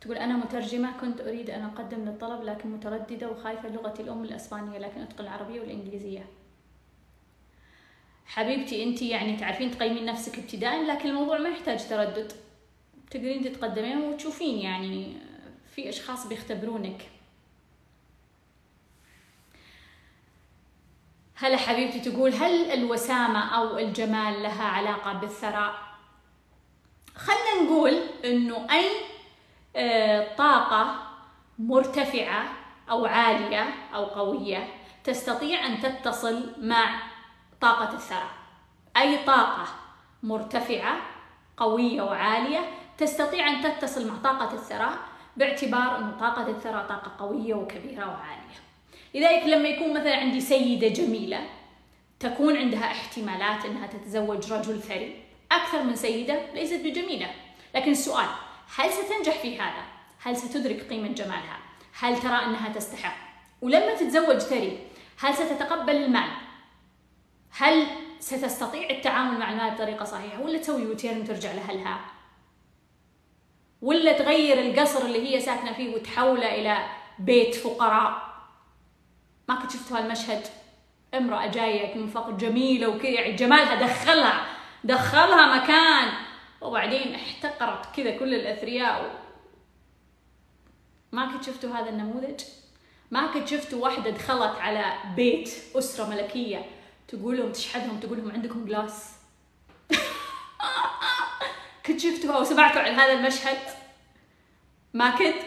تقول أنا مترجمة كنت أريد أن أقدم للطلب لكن مترددة وخايفة لغتي الأم الأسبانية لكن أتقن العربية والإنجليزية. حبيبتي أنت يعني تعرفين تقيمين نفسك ابتداء لكن الموضوع ما يحتاج تردد. تقدرين تتقدمين وتشوفين يعني في أشخاص بيختبرونك. هلا حبيبتي تقول هل الوسامة أو الجمال لها علاقة بالثراء؟ خلنا نقول إنه أي طاقة مرتفعة أو عالية أو قوية تستطيع أن تتصل مع طاقة الثراء أي طاقة مرتفعة قوية وعالية تستطيع أن تتصل مع طاقة الثراء باعتبار أن طاقة الثراء طاقة قوية وكبيرة وعالية. لذلك لما يكون مثلا عندي سيدة جميلة تكون عندها احتمالات أنها تتزوج رجل ثري. أكثر من سيدة ليست بجميلة. لكن السؤال هل ستنجح في هذا؟ هل ستدرك قيمة جمالها؟ هل ترى أنها تستحق؟ ولما تتزوج ثري هل ستتقبل المال؟ هل ستستطيع التعامل مع المال بطريقة صحيحة ولا تسوي U-turn وترجع لأهلها؟ ولا تغير القصر اللي هي ساكنة فيه وتحوله إلى بيت فقراء ما كنت شفتوا هالمشهد امرأة جاية من فوق جميلة وكذا يعني جمالها دخلها دخلها مكان وبعدين احتقرت كذا كل الأثرياء و... ما كنت شفتوا هذا النموذج؟ ما كنت شفتوا واحدة دخلت على بيت أسرة ملكية تقول لهم تشحذهم تقول لهم عندكم جلاس كنت شفتوا أو سمعتوا عن هذا المشهد؟ ما كنت؟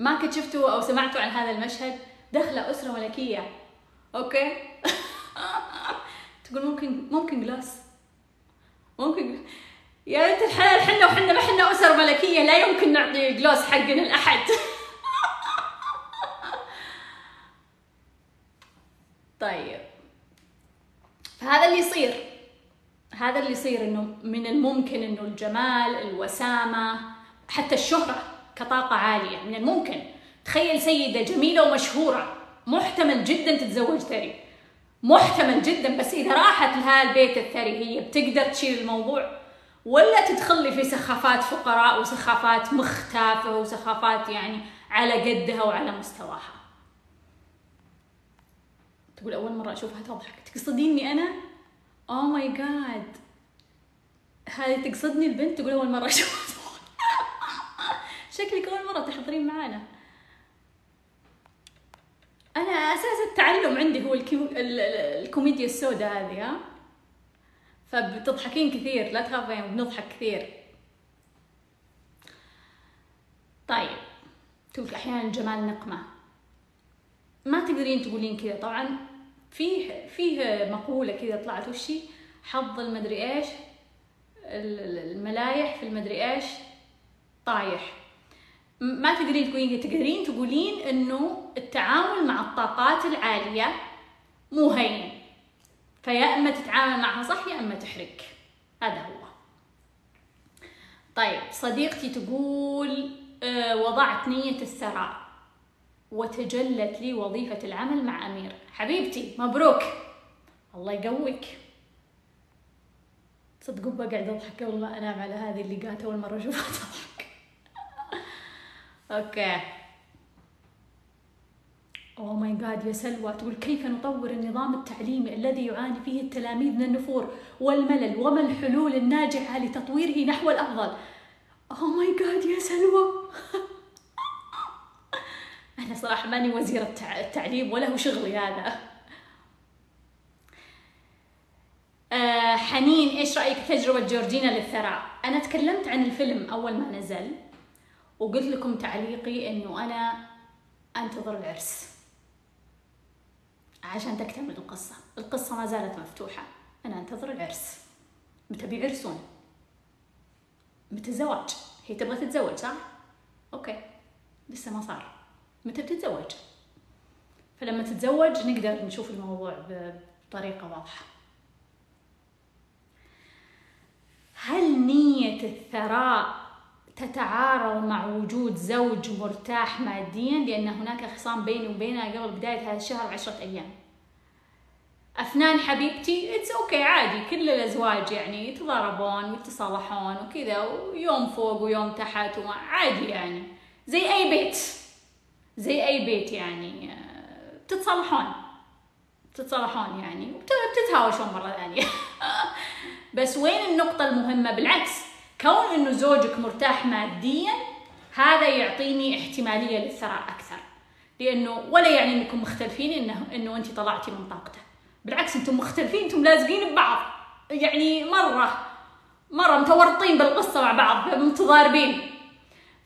ما كنت شفتوا أو سمعتوا عن هذا المشهد؟ دخلة أسرة ملكية أوكي؟ تقول ممكن ممكن جلاس ممكن. يا ريت الحلال حنا وحنا ما حنا أسر ملكية لا يمكن نعطي جلاس حقنا لأحد. طيب. فهذا اللي يصير. هذا اللي يصير إنه من الممكن إنه الجمال الوسامة حتى الشهرة كطاقة عالية. من الممكن. تخيل سيدة جميلة ومشهورة محتمل جدا تتزوج ثري محتمل جدا بس إذا راحت لها البيت الثري هي بتقدر تشيل الموضوع؟ ولا تدخل لي في سخافات فقراء وسخافات مختافة وسخافات يعني على قدها وعلى مستواها؟ تقول أول مرة أشوفها تضحك. تقصديني أنا؟ oh my God هذه تقصدني البنت؟ تقول أول مرة أشوفها. شكلك أول مرة تحضرين معانا. أنا أساس التعلم عندي هو الكيو... الكوميديا السوداء هذه ها؟ فبتضحكين كثير لا تخافين بنضحك كثير. طيب تقول أحيانا الجمال نقمة. ما تقدرين تقولين كذا طبعا فيه فيه مقولة كذا طلعت وشي حظ المدري إيش الملايح في المدري إيش طايح. ما تقدرين تقولين تقدرين تقولين إنه التعامل مع الطاقات العالية مو هين. فيا إما تتعامل معها صح يا إما تحرق هذا هو. طيب صديقتي تقول أه وضعت نية الثراء وتجلت لي وظيفة العمل مع أمير. حبيبتي مبروك. الله يقويك. صدقوا بقعد أضحك قبل ما أنام على هذه اللي قالت أول مرة أشوفها. تضحك okay. Oh my God يا سلوى تقول كيف نطور النظام التعليمي الذي يعاني فيه التلاميذ من النفور والملل وما الحلول الناجعة لتطويره نحو الأفضل؟ اوه ماي جاد يا سلوى. أنا صراحة ماني وزيرة التعليم ولا هو شغلي هذا. آه حنين إيش رأيك في تجربة جورجينا للثراء؟ أنا تكلمت عن الفيلم أول ما نزل. وقلت لكم تعليقي إنه أنا أنتظر العرس. عشان تكتمل القصة. القصة ما زالت مفتوحة. أنا أنتظر العرس. متى بيعرسون؟ متى الزواج؟ هي تبغى تتزوج صح؟ أوكي. لسه ما صار. متى بتتزوج؟ فلما تتزوج نقدر نشوف الموضوع بطريقة واضحة. هل نية الثراء تتعارض مع وجود زوج مرتاح ماديا لأن هناك خصام بيني وبينها قبل بداية هذا الشهر بعشرة أيام. أفنان حبيبتي it's okay okay, عادي كل الأزواج يعني يتضاربون ويتصالحون وكذا ويوم فوق ويوم تحت عادي يعني. زي أي بيت. زي أي بيت يعني بتتصالحون تتصالحون. يعني وبتتهاوشون مرة ثانية. بس وين النقطة المهمة؟ بالعكس. كون إنه زوجك مرتاح ماديا هذا يعطيني احتمالية للثراء أكثر. لأنه ولا يعني إنكم مختلفين انه إنه انت طلعتي من طاقته. بالعكس أنتم مختلفين أنتم لازقين ببعض. يعني مرة مرة متورطين بالقصة مع بعض متضاربين.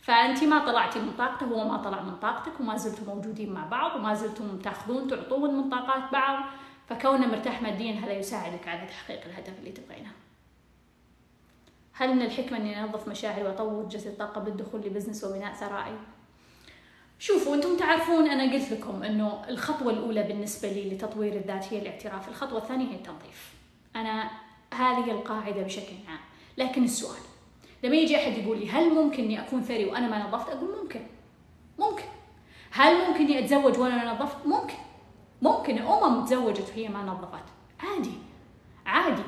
فانت ما طلعتي من طاقته هو ما طلع من طاقتك وما زلتم موجودين مع بعض وما زلتم تاخذون تعطون من طاقات بعض. فكونه مرتاح ماديا هذا يساعدك على تحقيق الهدف اللي تبغينه. هل من الحكمة أني أنظف مشاعري وأطور جسد طاقة بالدخول لبزنس وبناء ثرائي؟ شوفوا أنتم تعرفون أنا قلت لكم إنه الخطوة الأولى بالنسبة لي لتطوير الذات هي الاعتراف، الخطوة الثانية هي التنظيف. أنا هذه القاعدة بشكل عام، لكن السؤال لما يجي أحد يقول لي هل ممكن أني أكون ثري وأنا ما نظفت؟ أقول ممكن. ممكن. هل ممكن أني أتزوج وأنا ما نظفت؟ ممكن. ممكن. أمم تزوجت وهي ما نظفت. عادي. عادي.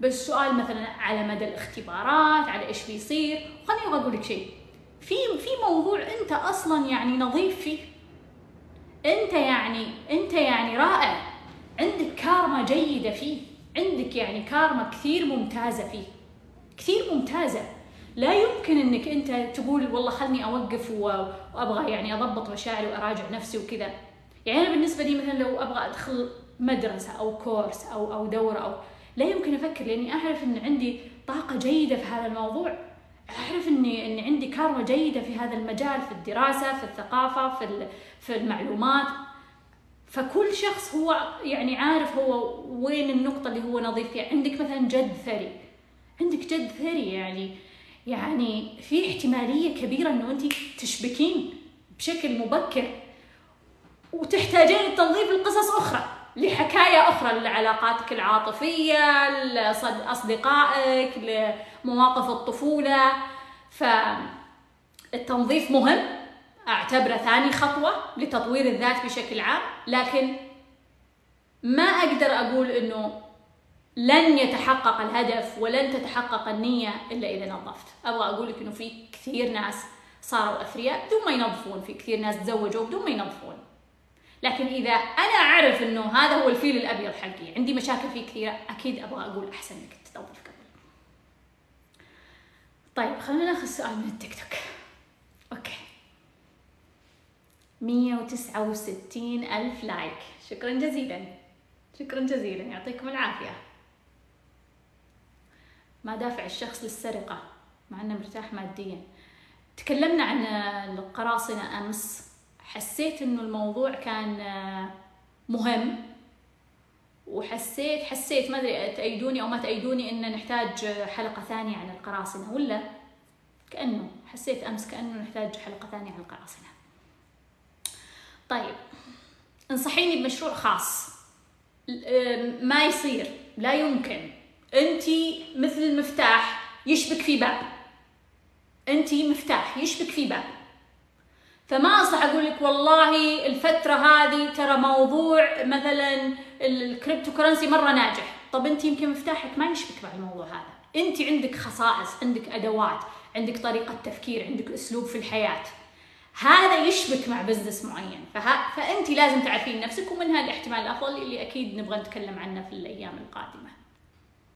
بس السؤال مثلا على مدى الاختبارات على إيش بيصير؟ خليني أقول لك شيء. في في موضوع أنت أصلا يعني نظيف فيه. أنت يعني أنت يعني رائع. عندك كارما جيدة فيه. عندك يعني كارما كثير ممتازة فيه. كثير ممتازة. لا يمكن أنك أنت تقول والله خلني أوقف وأبغى يعني أضبط مشاعري وأراجع نفسي وكذا. يعني أنا بالنسبة لي مثلا لو أبغى أدخل مدرسة أو كورس أو أو دورة أو لا يمكن أفكر لأني أعرف إن عندي طاقة جيدة في هذا الموضوع. أعرف إني ان عندي كارما جيدة في هذا المجال في الدراسة في الثقافة في في المعلومات. فكل شخص هو يعني عارف هو وين النقطة اللي هو نظيف فيها. عندك مثلا جد ثري. عندك جد ثري يعني يعني في احتمالية كبيرة إنه انت تشبكين بشكل مبكر وتحتاجين التنظيف لقصص أخرى. لحكاية أخرى لعلاقاتك العاطفية لاصدقائك لمواقف الطفولة. فالتنظيف مهم. أعتبره ثاني خطوة لتطوير الذات بشكل عام. لكن ما أقدر أقول إنه لن يتحقق الهدف ولن تتحقق النية إلا إذا نظفت. أبغى أقول لك إنه في كثير ناس صاروا أثرياء بدون ما ينظفون في كثير ناس تزوجوا بدون ما ينظفون. لكن إذا أنا أعرف إنه هذا هو الفيل الأبيض حقي عندي مشاكل فيه كثيرة أكيد أبغى أقول أحسن إنك تنظف قبل طيب خلينا ناخذ سؤال من ال TikTok. okay. 169 ألف like. شكرا جزيلا. شكرا جزيلا. يعطيكم العافية. ما دافع الشخص للسرقة مع أنه مرتاح ماديا. تكلمنا عن القراصنة أمس. حسيت أنه الموضوع كان مهم. وحسيت حسيت ما أدري تأيدوني أو ما تأيدوني إن نحتاج حلقة ثانية عن القراصنة ولا؟ كأنه حسيت أمس كأنه نحتاج حلقة ثانية عن القراصنة. طيب انصحيني بمشروع خاص. ما يصير لا يمكن. انت مثل المفتاح يشبك في باب. انت مفتاح يشبك في باب. فما أصلح أقول لك والله الفترة هذه ترى موضوع مثلا ال cryptocurrency مرة ناجح. طب أنت يمكن مفتاحك ما يشبك مع الموضوع هذا. أنت عندك خصائص عندك أدوات عندك طريقة تفكير عندك أسلوب في الحياة. هذا يشبك مع بزنس معين. فها فأنت لازم تعرفين نفسك ومنها الاحتمال الافضل اللي أكيد نبغى نتكلم عنه في الأيام القادمة.